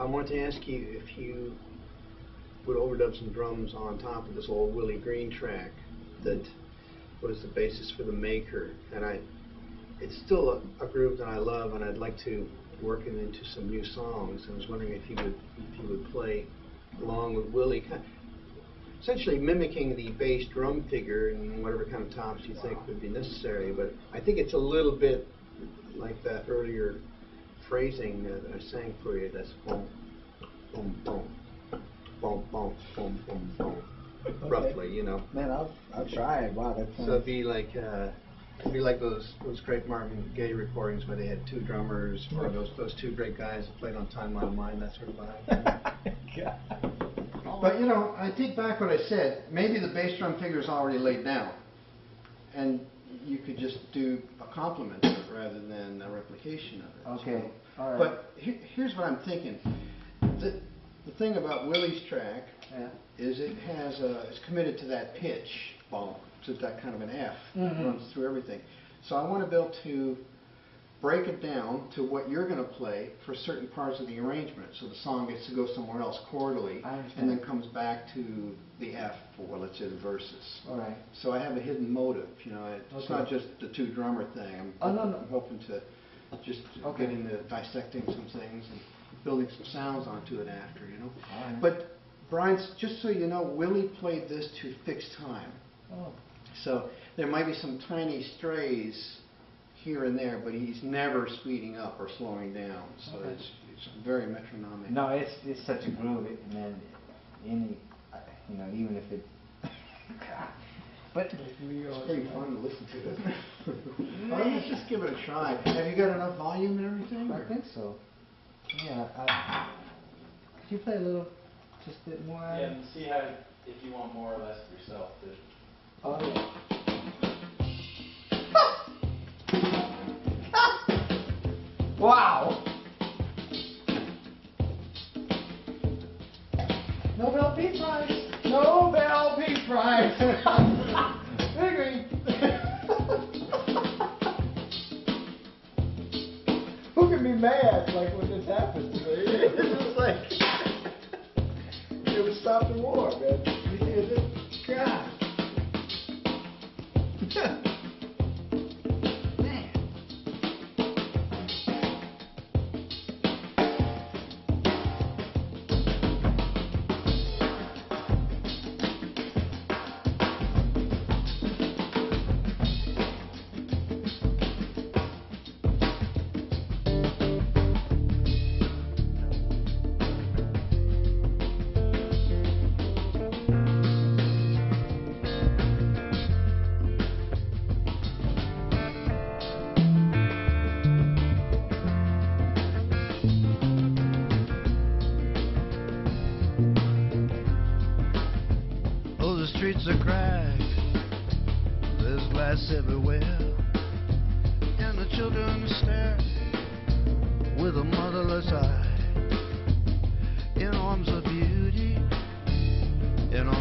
I want to ask you if you would overdub some drums on top of this old Willie Green track that was the basis for the Maker, and I, it's still a, a groove that I love, and I'd like to work it into some new songs. I was wondering if you would if you would play along with Willie, kind essentially mimicking the bass drum figure and whatever kind of tops you think would be necessary. But I think it's a little bit like that earlier phrasing that I sang for you. That's boom, boom, boom, boom, boom, boom, boom, boom. Roughly, you know. Man, I'll, I'll try it. Wow, that's So it'd be like, uh, it'd be like those, those great Marvin Gaye recordings where they had two drummers, or those, those two great guys that played on Time Out of Mind, that sort of vibe. But, you know, I take back what I said, maybe the bass drum figure is already laid down, and just do a complement of it rather than a replication of it. Okay, all right. But he- here's what I'm thinking. The, the thing about Willie's track Yeah. is it has a, it's committed to that pitch, bonk, to that kind of an F, that Mhm. runs through everything. So I want to be able to break it down to what you're going to play for certain parts of the arrangement, so the song gets to go somewhere else chordally, and then comes back to the F for, let's say, the verses. All right. So I have a hidden motive, you know, it's Okay. not just the two drummer thing. I'm Oh, no, hoping- no. I'm hoping to just Okay. get into dissecting some things and building some sounds onto it after, you know. All right. But Brian, just so you know, Willie played this to fixed time. Oh, So there might be some tiny strays here and there, but he's never speeding up or slowing down. So Okay. it's, it's very metronomic. no, it's it's such a groove, it- man. Any, uh, you know, even if it. But It's pretty fun to listen to, isn't it? well, let's just give it a try. Have you got enough volume and everything? I think so. Yeah. I, could you play a little, just a bit more? Yeah, and see how, if you want more or less for yourself, too. Oh, yeah. wow. Nobel Peace Prize. Nobel Peace Prize. Figuring. Who can be mad like when this happens? This is like it would stop the war, man. God. streets are cracked. There's glass everywhere. And the children stare with a motherless eye. In arms of beauty, in all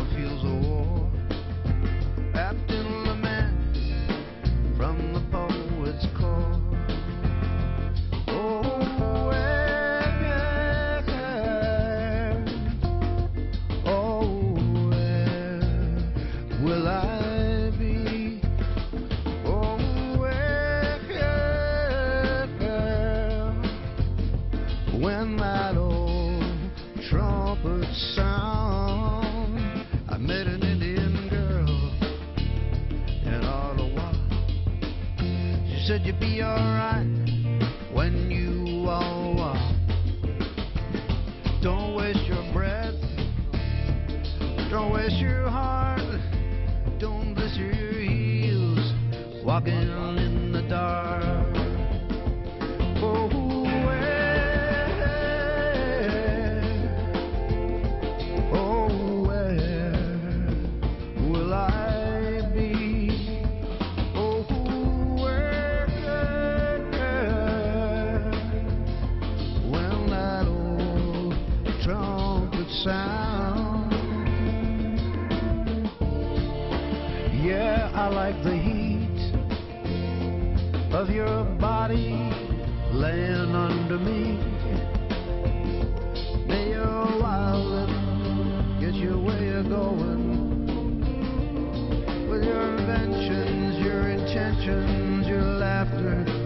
I met an Indian girl. She said you'd be alright when you. Don't waste your breath. Don't waste your heart. Don't bless your heels. Walking in the dark. sound. Yeah, I like the heat of your body laying under me. May your wild get you where you're going with your inventions, your intentions, your laughter.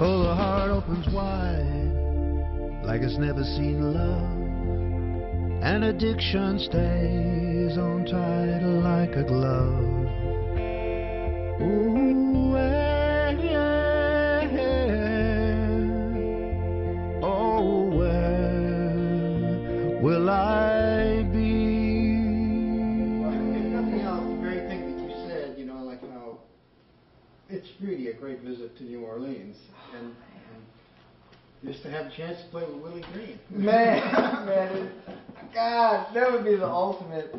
Oh, the heart opens wide, like it's never seen love. And addiction stays on tight like a glove. Ooh, it's really a great visit to New Orleans, oh, and, and just to have a chance to play with Willie Green. Man, man, God, that would be the ultimate